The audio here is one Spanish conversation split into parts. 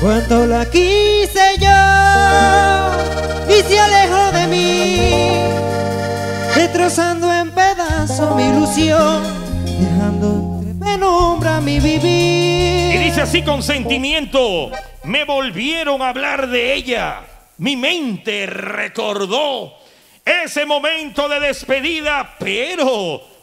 Cuánto la quise yo y se alejó de mí, destrozando en pedazos mi ilusión, dejando de penumbra mi vivir. Y dice así con sentimiento, me volvieron a hablar de ella, mi mente recordó ese momento de despedida, pero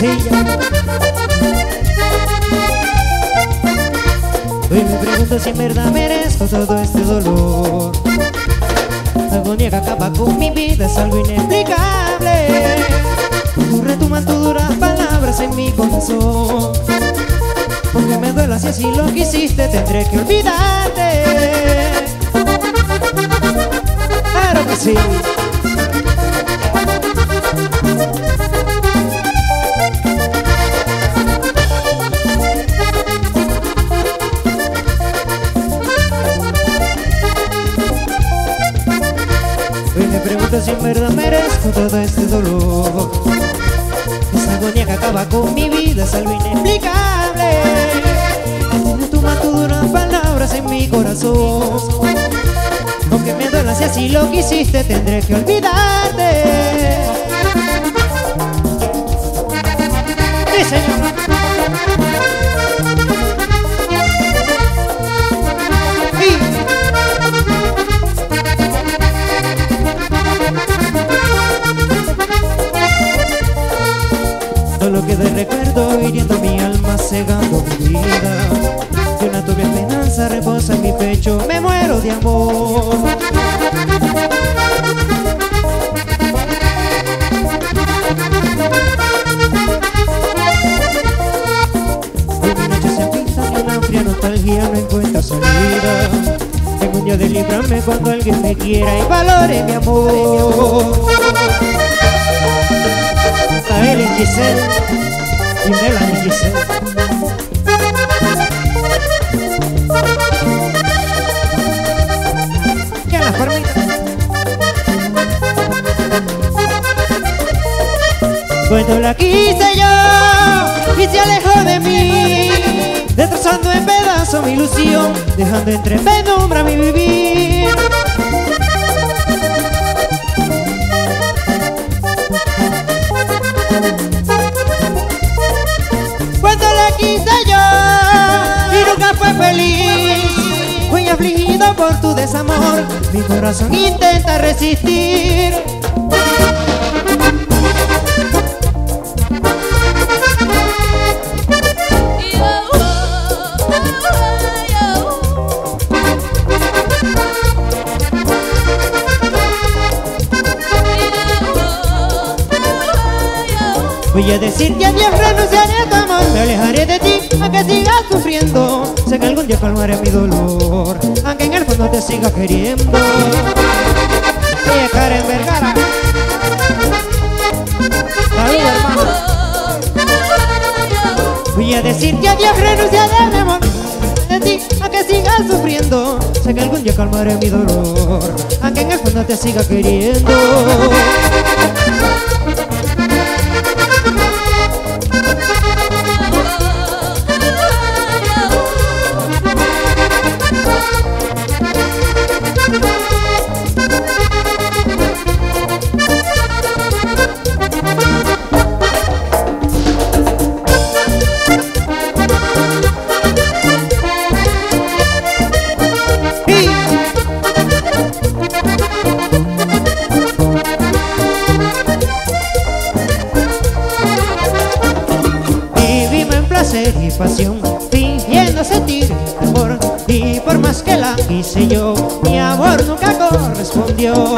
Hoy me pregunto si en verdad merezco todo este dolor. Agonía que acaba con mi vida es algo inexplicable. Tú retuman tus duras palabras en mi corazón. Porque me duela si así lo quisiste, tendré que olvidarte. Claro que sí. Me pregunto si en verdad merezco todo este dolor. Esa agonía que acaba con mi vida es algo inexplicable. Tu tus duras palabras en mi corazón. Aunque me duela si así lo quisiste, tendré que olvidarte. Sí. No encuentra salida. Tengo un día de librarme cuando alguien me quiera y valore mi amor. A él y Giselle y Melanie Giselle. Cuando la quise yo y se alejó de mí, destrozando en pedazos mi ilusión, dejando entre penumbra mi vivir. Cuando la quise yo y nunca fue feliz, fui afligido por tu desamor, mi corazón intenta resistir. Voy a decirte adiós, renunciaré a tu amor. Me alejaré de ti, aunque sigas sufriendo. Sé que algún día calmaré mi dolor Aunque en el fondo te siga queriendo. Oye, Karen Vergara. Salud, hermano. Voy a decirte adiós, renunciaré a mi amor. De ti, aunque sigas sufriendo. Sé que algún día calmaré mi dolor Aunque en el fondo te siga queriendo pasión Fingiéndose tigre amor. Y por más que la quise yo Mi amor nunca correspondió.